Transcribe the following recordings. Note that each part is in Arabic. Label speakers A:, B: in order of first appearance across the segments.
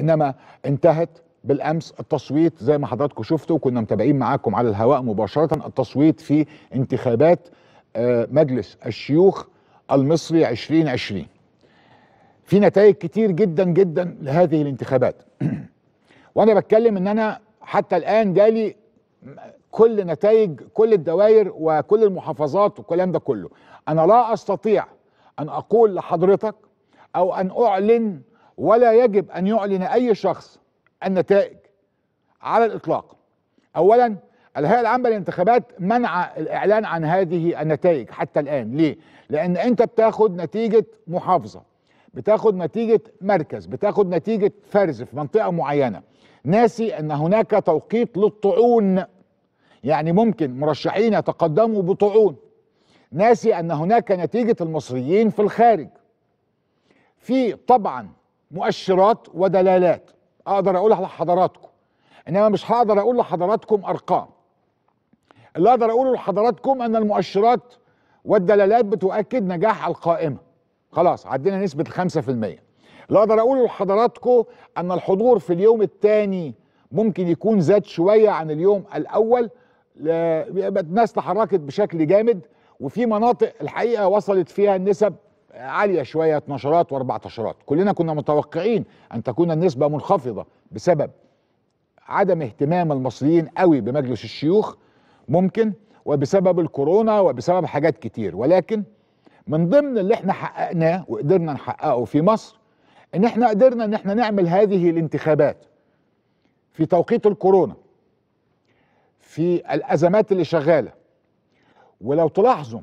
A: إنما انتهت بالأمس التصويت زي ما حضراتكم شفتوا كنا متابعين معاكم على الهواء مباشرة التصويت في انتخابات آه، مجلس الشيوخ المصري 2020 في نتائج كتير جدا جدا لهذه الانتخابات. وأنا بتكلم إن أنا حتى الآن جالي كل نتائج كل الدوائر وكل المحافظات والكلام ده كله. أنا لا أستطيع أن أقول لحضرتك أو أن أعلن ولا يجب أن يعلن أي شخص النتائج على الإطلاق. اولا الهيئة العامة للانتخابات منع الإعلان عن هذه النتائج حتى الآن. ليه؟ لأن أنت بتاخد نتيجة محافظة بتاخد نتيجة مركز بتاخد نتيجة فرز في منطقة معينة. ناسي أن هناك توقيت للطعون. يعني ممكن مرشحين يتقدموا بطعون. ناسي أن هناك نتيجة المصريين في الخارج. في طبعا مؤشرات ودلالات. أقدر اقولها لحضراتكم إنما مش هقدر أقول لحضراتكم أرقام. اللي أقدر أقوله لحضراتكم إن المؤشرات والدلالات بتؤكد نجاح القائمة. خلاص عدينا نسبة الخمسة في المية. اللي أقدر أقوله لحضراتكم إن الحضور في اليوم الثاني ممكن يكون زاد شوية عن اليوم الأول. الناس تحركت بشكل جامد وفي مناطق الحقيقة وصلت فيها النسب عالية شوية 12 و14 كلنا كنا متوقعين أن تكون النسبة منخفضة بسبب عدم اهتمام المصريين قوي بمجلس الشيوخ ممكن وبسبب الكورونا وبسبب حاجات كتير. ولكن من ضمن اللي إحنا حققناه وقدرنا نحققه في مصر إن إحنا قدرنا إن إحنا نعمل هذه الانتخابات في توقيت الكورونا في الأزمات اللي شغالة. ولو تلاحظوا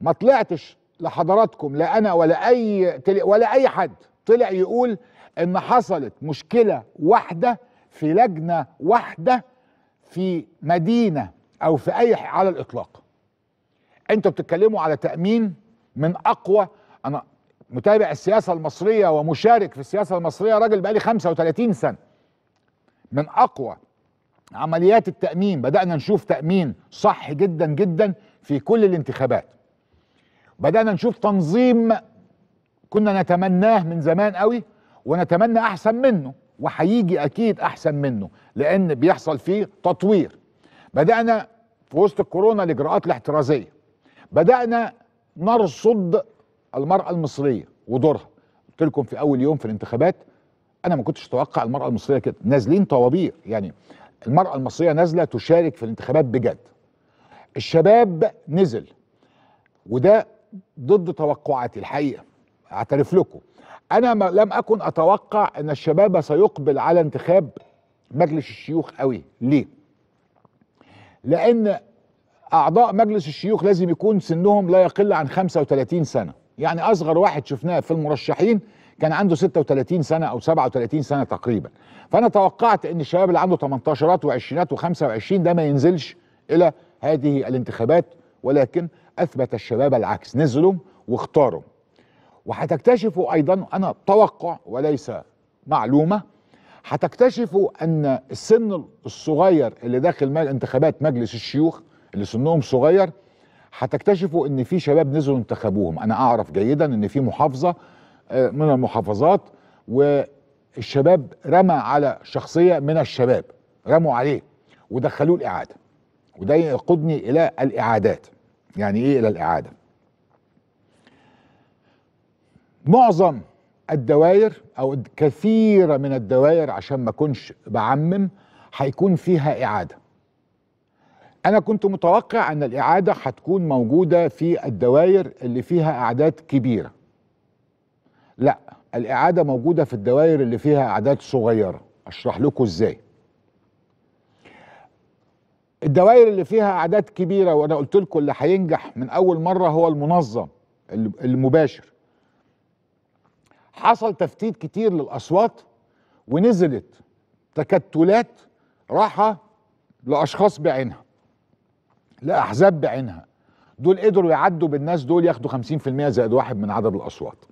A: ما طلعتش لحضراتكم لا أنا ولا أي ولا أي حد. طلع يقول إن حصلت مشكلة واحدة في لجنة واحدة في مدينة أو في أي على الإطلاق. أنتوا بتتكلموا على تأمين من أقوى أنا متابع السياسة المصرية ومشارك في السياسة المصرية راجل بقالي 35 سنة. من أقوى عمليات التأمين بدأنا نشوف تأمين صح جدا جدا في كل الانتخابات. بدأنا نشوف تنظيم كنا نتمناه من زمان قوي ونتمنى أحسن منه وهيجي أكيد أحسن منه لأن بيحصل فيه تطوير. بدأنا في وسط الكورونا الإجراءات الاحترازية. بدأنا نرصد المرأة المصرية ودورها. قلت لكم في أول يوم في الانتخابات أنا ما كنتش أتوقع المرأة المصرية كده. نازلين طوابير يعني المرأة المصرية نازلة تشارك في الانتخابات بجد. الشباب نزل وده ضد توقعاتي الحقيقة. اعترف لكم. أنا ما لم أكن أتوقع أن الشباب سيقبل على انتخاب مجلس الشيوخ قوي. ليه؟ لأن أعضاء مجلس الشيوخ لازم يكون سنهم لا يقل عن 35 سنة. يعني أصغر واحد شفناه في المرشحين كان عنده 36 سنة أو 37 سنة تقريبا. فأنا توقعت أن الشباب اللي عنده 18 و20 و25 ده ما ينزلش إلى هذه الانتخابات ولكن أثبت الشباب العكس نزلوا واختاروا. وهتكتشفوا أيضا أنا توقع وليس معلومة هتكتشفوا أن السن الصغير اللي داخل انتخابات مجلس الشيوخ اللي سنهم صغير هتكتشفوا إن في شباب نزلوا انتخبوهم. أنا أعرف جيدا إن في محافظة آه، من المحافظات والشباب رمى على شخصية من الشباب رموا عليه ودخلوه الإعادة. وده يقودني إلى الإعادات. يعني إيه إلى الإعادة؟ معظم الدوائر أو كثير من الدوائر عشان ما أكونش بعمم هيكون فيها إعادة. أنا كنت متوقع أن الإعادة هتكون موجودة في الدوائر اللي فيها أعداد كبيرة. لا الإعادة موجودة في الدوائر اللي فيها أعداد صغيرة. أشرح لكم إزاي. الدوائر اللي فيها أعداد كبيرة وأنا قلت لكم اللي هينجح من أول مرة هو المنظم المباشر. حصل تفتيت كتير للأصوات ونزلت تكتلات راحة لأشخاص بعينها لأحزاب بعينها. دول قدروا يعدوا بالناس دول ياخدوا 50% زائد واحد من عدد الأصوات.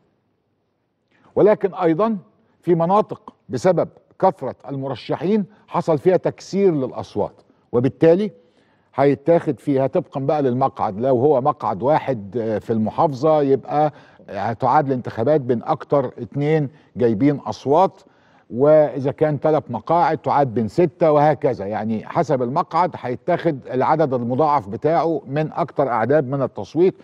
A: ولكن أيضا في مناطق بسبب كثرة المرشحين حصل فيها تكسير للأصوات. وبالتالي هيتاخد فيها طبقا بقى للمقعد. لو هو مقعد واحد آه، في المحافظة يبقى هتعاد الانتخابات بين أكتر اتنين جايبين أصوات وإذا كان ثلاث مقاعد تعاد بين ستة وهكذا. يعني حسب المقعد هيتاخد العدد المضاعف بتاعه من أكتر أعداد من التصويت.